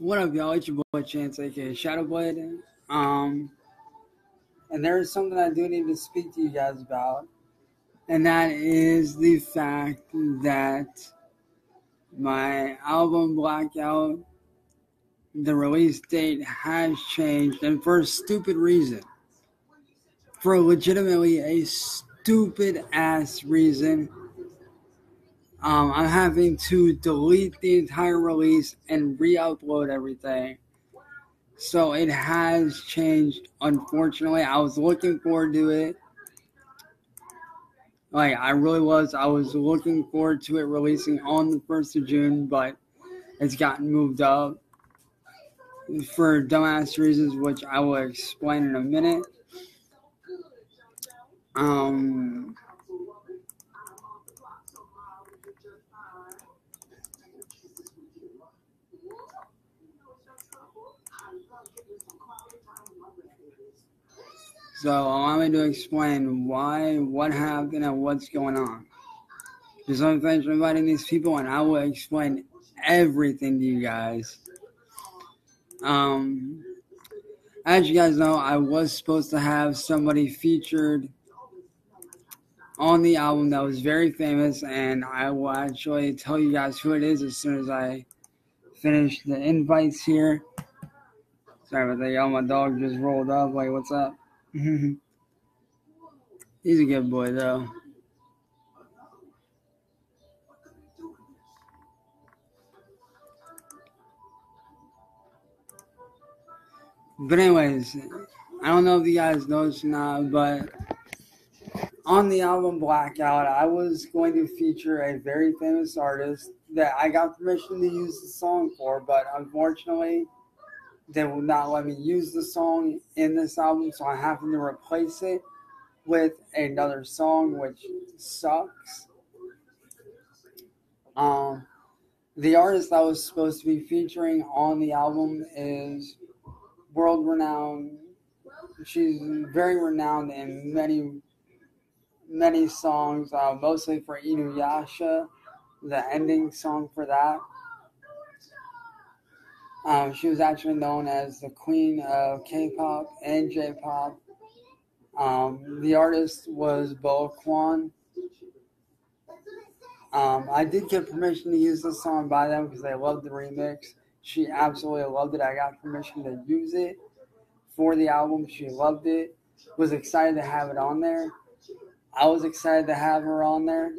What up, y'all? It's your boy Chance, aka Shadowblade. Um, and there is something I do need to speak to you guys about, and that is the fact that my album Blackout, the release date has changed, and for a stupid reason. For legitimately a stupid ass reason um, I'm having to delete the entire release and re-upload everything. So it has changed. Unfortunately, I was looking forward to it. Like I really was. I was looking forward to it releasing on the first of June, but it's gotten moved up for dumbass reasons, which I will explain in a minute. Um So allow me to explain why, what happened, and what's going on. Just let me finish inviting these people, and I will explain everything to you guys. Um, as you guys know, I was supposed to have somebody featured on the album that was very famous, and I will actually tell you guys who it is as soon as I finish the invites here. Sorry about that, y'all. My dog just rolled up. Like, what's up? He's a good boy, though. But anyways, I don't know if you guys noticed or not, but on the album Blackout, I was going to feature a very famous artist that I got permission to use the song for, but unfortunately, they will not let me use the song in this album, so I have to replace it with another song, which sucks. Um, the artist I was supposed to be featuring on the album is world renowned. She's very renowned in many, many songs, uh, mostly for Inuyasha, the ending song for that. Um, she was actually known as the queen of K-pop and J-pop. Um, the artist was Bo Kwan. Um, I did get permission to use the song by them because they loved the remix. She absolutely loved it. I got permission to use it for the album. She loved it. Was excited to have it on there. I was excited to have her on there,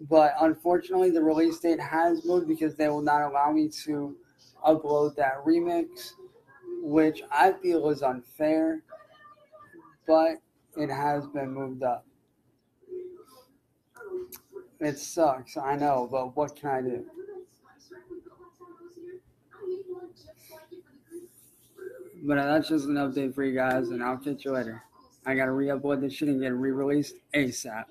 but unfortunately, the release date has moved because they will not allow me to upload that remix, which I feel is unfair, but it has been moved up. It sucks, I know, but what can I do? But that's just an update for you guys, and I'll catch you later. I gotta re upload this shit and get it re released ASAP.